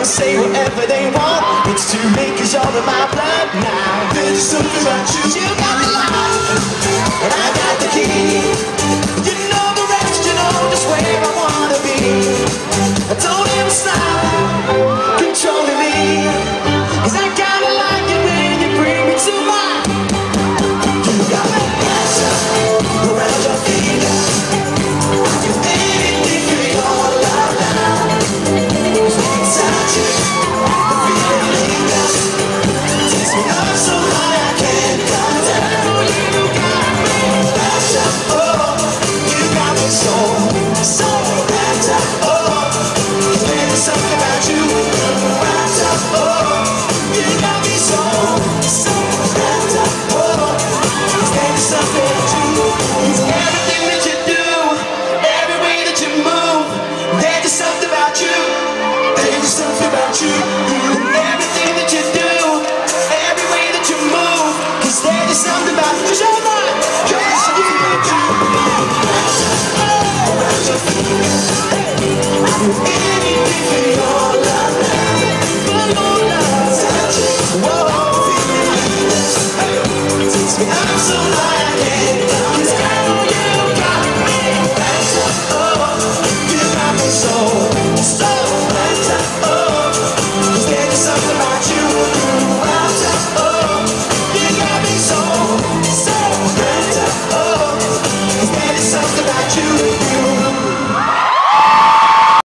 Them say whatever they want. It's too late cause you're in my blood now. There's something about you. You got me There's something about you. Everything that you do, every way that you there is something about you. You're about you.